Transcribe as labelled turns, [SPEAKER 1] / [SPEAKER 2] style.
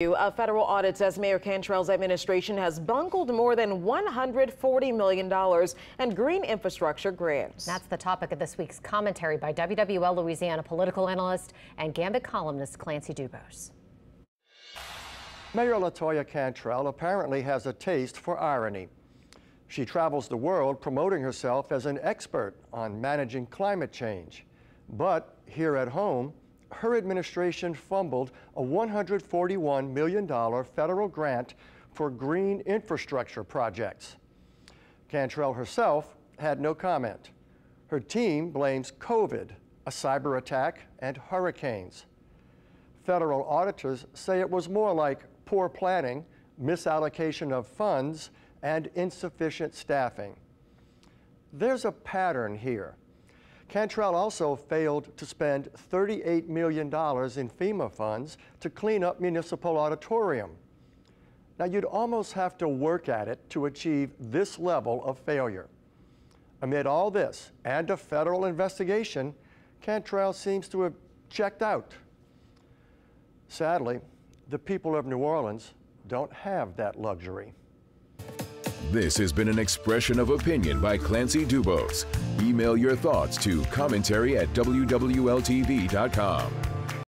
[SPEAKER 1] A federal audit says Mayor Cantrell's administration has bungled more than $140 million in green infrastructure grants.
[SPEAKER 2] That's the topic of this week's commentary by WWL Louisiana political analyst and Gambit columnist Clancy DuBos.
[SPEAKER 3] Mayor LaToya Cantrell apparently has a taste for irony. She travels the world promoting herself as an expert on managing climate change. But here at home, her administration fumbled a $141 million federal grant for green infrastructure projects. Cantrell herself had no comment. Her team blames COVID, a cyber attack, and hurricanes. Federal auditors say it was more like poor planning, misallocation of funds, and insufficient staffing. There's a pattern here. Cantrell also failed to spend $38 million in FEMA funds to clean up Municipal Auditorium. Now, you'd almost have to work at it to achieve this level of failure. Amid all this and a federal investigation, Cantrell seems to have checked out. Sadly, the people of New Orleans don't have that luxury.
[SPEAKER 4] This has been an expression of opinion by Clancy DuBos. Email your thoughts to commentary at WWLTV.com.